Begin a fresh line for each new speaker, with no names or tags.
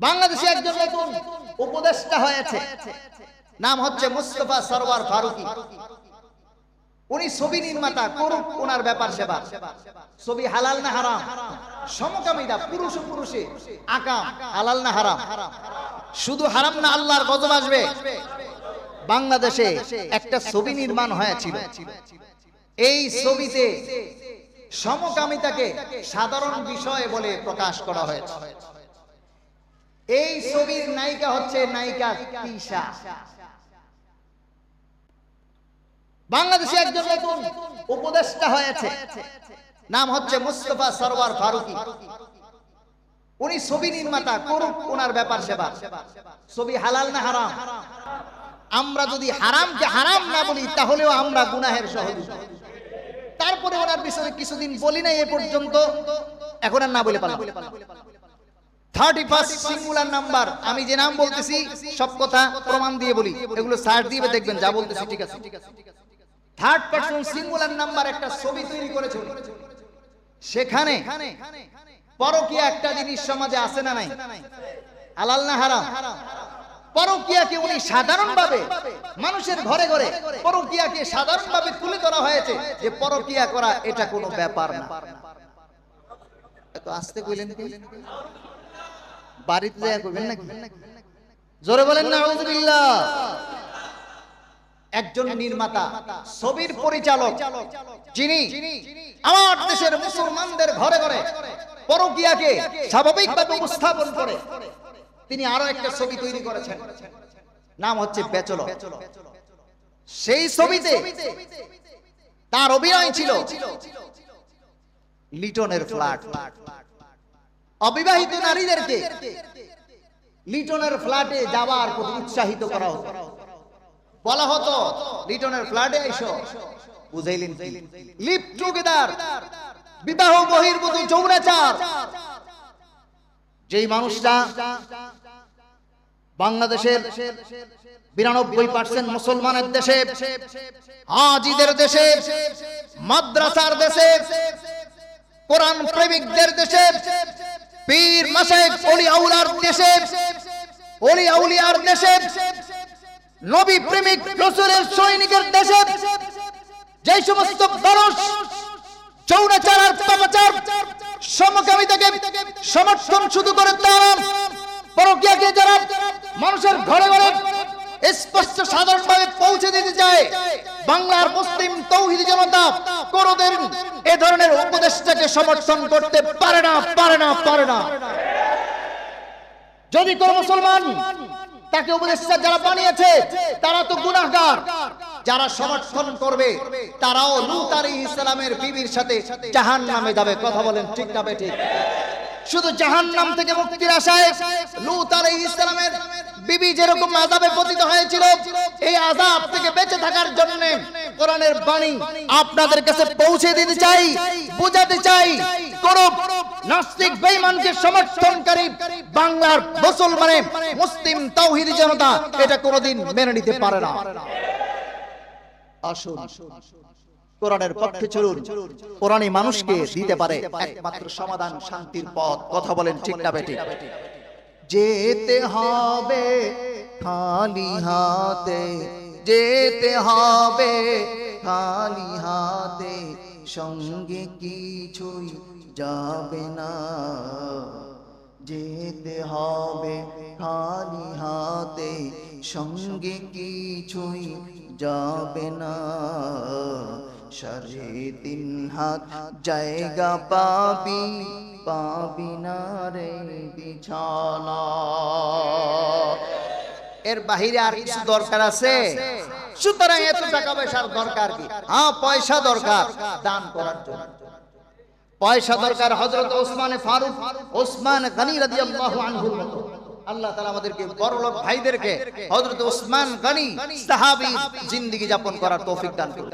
বাংলাদেশে একজন নতুন উপদেষ্টা হয়েছে। নাম হচ্ছে মুস্তফা সরওয়ার ফারুকি। উনি ছবি নির্মাতা, করুক ওনার ব্যাপার সেবা। ছবি হালাল না হারাম, সমকামিতা, পুরুষ ও পুরুষে আকাম, হালাল না হারাম। শুধু হারাম না, আল্লাহর গজব আসবে। বাংলাদেশে একটা ছবি নির্মাণ হয়েছিল। এই ছবিতে সমকামিতাকে সাধারণ বিষয় বলে প্রকাশ করা হয়েছে। এই ছবির নায়িকা হচ্ছে নায়িকা তিশা। বাংলাদেশে একজন নতুন উপদেষ্টা হয়েছে। নাম হচ্ছে মুস্তফা সরওয়ার ফারুকি। উনি ছবি নির্মাতা, করুক ওনার ব্যাপার সেবা। ছবি হালাল না হারাম? আমরা যদি হারামকে হারাম না বলি, তাহলেও আমরা গুনাহের সহযোগী। তারপরে ওনার বিষয়ে কিছুদিন বলি নাই এ পর্যন্ত, এখন আর না বলে পারলাম সেখানে পরকিয়া একটা জিনিস সমাজে আছে না নাই? হালাল না হারাম? পরকিয়াকে উনি সাধারণভাবে মানুষের ঘরে ঘরে পরকিয়াকে সাধারণভাবে তুলে ধরা হয়েছে যে পরকিয়া করা এটা কোনো ব্যাপার না। আস্তে বাড়িতে যায় করবেন নাকি? জোরে বলেন না আউযুবিল্লাহ। একজন নির্মাতা ছবির পরিচালক যিনি আমার দেশের মুসলমানদের ঘরে ঘরে পরকিয়াকে স্বাভাবিকভাবে উপস্থাপন করে। তিনি আরও একটা ছবি তৈরি করেছেন। নাম হচ্ছে বেচল সেই ছবিতে তার অভিনয় ছিল লিটনের ফ্ল্যাট। অবিবাহিত নারীদেরকে লিটনের ফ্ল্যাটে যাওয়ার প্রতি উৎসাহিত করা হতো। বলা হতো, লিটনের ফ্ল্যাটে এসো। বুঝাইলেন লিভ টুগেদার বিবাহ বহির্ভূত যৌনাচার। যেই মানুষটা বাংলাদেশের বিরানব্বই পার্সেন্ট মুসলমানের দেশে, হাজিদের দেশে, মাদ্রাসার দেশে, কোরআন প্রেমিকদের দেশে পীর মাসেক অলি আউলার দেশে, অলি আউলিয়ার দেশে, নবী প্রেমিক রসুলের সৈনিকের দেশে যে সমস্ত মানুষ চৌরাচার পাপাচার সমকামিতাকে সমর্থন শুধু করে তারা পরকিয়াকে যারা মানুষের ঘরে ঘরে স্পষ্ট সাধারণভাবে পৌঁছে দিতে চায়, বাংলার মুসলিম তৌহিদি জনতা কোনদিন এ ধরনের উপদেশটাকে সমর্থন করতে পারে না পারে না পারে না। যদি কোন মুসলমান তাকে উপদেষ্টা যারা বানিয়েছে, তারা তো গুণাগার যারা সমর্থন করবে, তারাও লুতারি ইসলামের বিবির সাথে জাহান্নামে যাবে। কথা বলেন ঠিক না ঠিক? শুধু জাহান্নাম থেকে মুক্তির আশায় লূত আলাইহিস ইসলামের বিবি যেরকম আযাবে পতিত হয়েছিল, এই আযাব থেকে বেঁচে থাকার জন্য কোরআনের বাণী আপনাদের কাছে পৌঁছে দিতে চাই, বোঝাতে চাই। কোন নাস্তিক, বেঈমানকে সমর্থনকারী বাংলার মুসলমানে মুসলিম তাওহীদি জনতা এটা কোনোদিন মেনে নিতে পারে না। আসুন। কোরআনের পক্ষে চলুন। কোরআনই মানুষকে দিতে পারে। একমাত্র সমাধান শান্তির পথ। কথা বলেন ঠিক না বেটি যেতে হবে খালি হাতে। যেতে হবে খালি হাতে। সঙ্গে কিছুই যাবে না। যেতে হবে খালি হাতে। সঙ্গে কিছুই যাবে না। সাড়ে তিন হাত জায়গা পাবি পাবি না রে বিছানা। এর বাহিরে আর কিছু দরকার আছে? সুতরাং এত টাকা পয়সার দরকার কি? হ্যাঁ পয়সা দরকার, দান করার জন্য। পয়সা দরকার হযরত ওসমান ফারুক, ওসমান গনি রাদিয়াল্লাহু আনহুর মতো। আল্লাহ তালা আমাদেরকে বড় লোক ভাইদেরকে হজরত ওসমান গানি, সাহাবি, জিন্দিগি যাপন করার তৌফিক দান করুন।